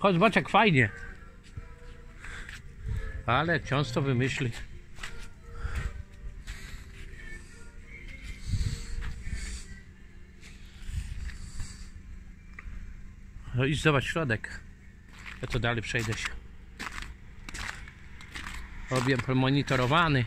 Chodź, zobacz jak fajnie. Ale ksiądz to wymyśli. No idź zobacz środek. Ja to dalej przejdę się. Obiem monitorowany.